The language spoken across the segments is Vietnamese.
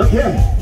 Okay.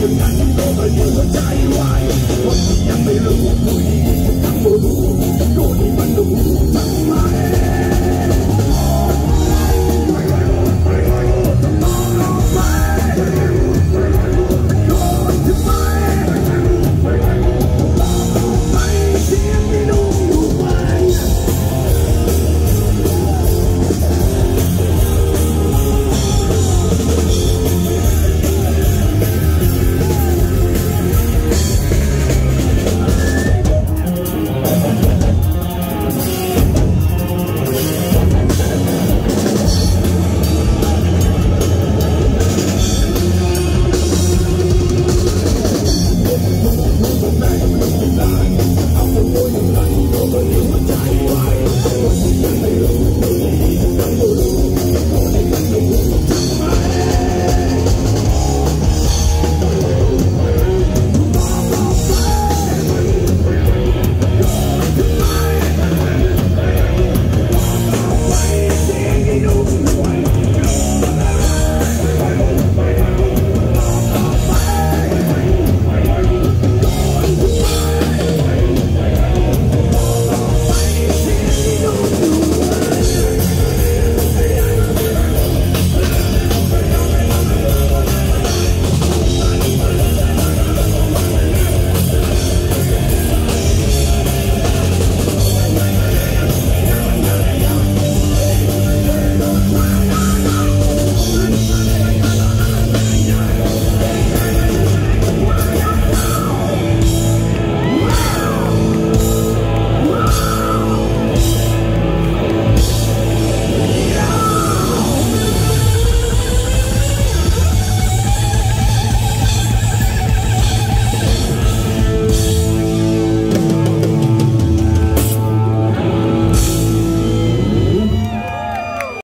những ngày có bao nhiêu